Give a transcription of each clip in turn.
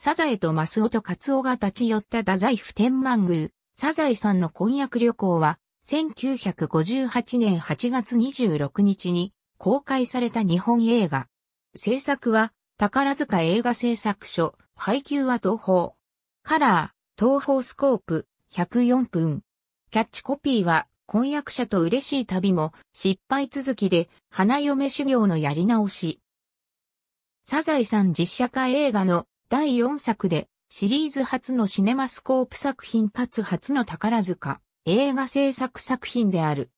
サザエとマスオとカツオが立ち寄った太宰府天満宮、サザエさんの婚約旅行は、1958年8月26日に公開された日本映画。制作は、宝塚映画製作所、配給は東方。カラー、東方スコープ、104分。キャッチコピーは、婚約者と嬉しい旅も、失敗続きで、花嫁修行のやり直し。サザエさん実写化映画の第4作で、シリーズ初のシネマスコープ作品かつ初の宝塚映画制作作品である。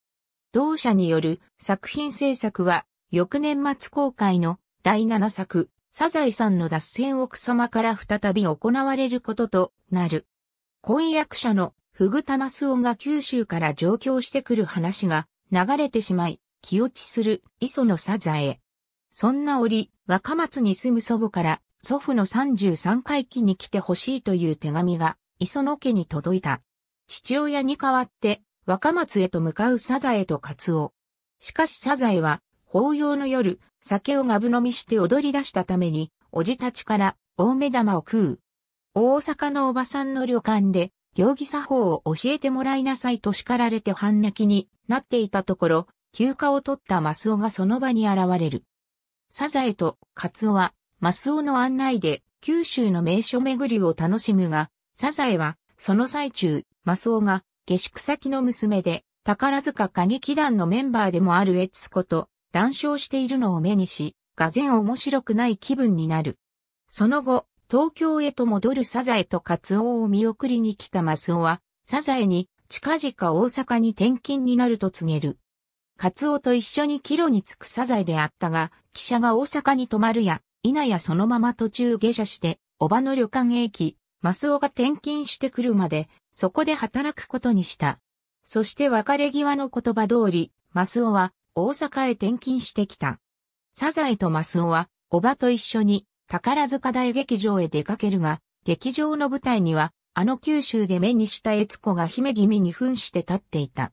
同社による作品制作は、翌年末公開の第7作、サザエさんの脱線奥様から再び行われることとなる。婚約者のフグタマスオンが九州から上京してくる話が流れてしまい、気落ちする磯野サザエ。そんな折、若松に住む祖母から祖父の33回忌に来てほしいという手紙が磯野家に届いた。父親に代わって若松へと向かうサザエとカツオ。しかしサザエは法要の夜、酒をがぶ飲みして踊り出したために、おじたちから大目玉を食う。大阪のおばさんの旅館で行儀作法を教えてもらいなさいと叱られて半泣きになっていたところ、休暇を取ったマスオがその場に現れる。サザエとカツオは、マスオの案内で九州の名所巡りを楽しむが、サザエは、その最中、マスオが下宿先の娘で、宝塚歌劇団のメンバーでもあるエツコと談笑しているのを目にし、がぜん面白くない気分になる。その後、東京へと戻るサザエとカツオを見送りに来たマスオは、サザエに近々大阪に転勤になると告げる。カツオと一緒に帰路に着くサザエであったが、汽車が大阪に止まるや、いなやそのまま途中下車して、おばの旅館へ行き、マスオが転勤してくるまで、そこで働くことにした。そして別れ際の言葉通り、マスオは大阪へ転勤してきた。サザエとマスオは、おばと一緒に宝塚大劇場へ出かけるが、劇場の舞台には、あの九州で目にした悦子が姫君に扮して立っていた。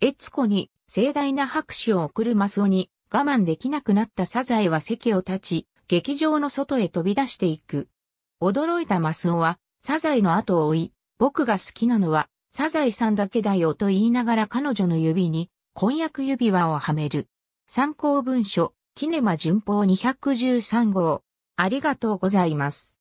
悦子に盛大な拍手を送るマスオに我慢できなくなったサザエは席を立ち、劇場の外へ飛び出していく。驚いたマスオは、サザエの後を追い、僕が好きなのは、サザエさんだけだよと言いながら彼女の指に、婚約指輪をはめる。参考文書、キネマ順法213号。ありがとうございます。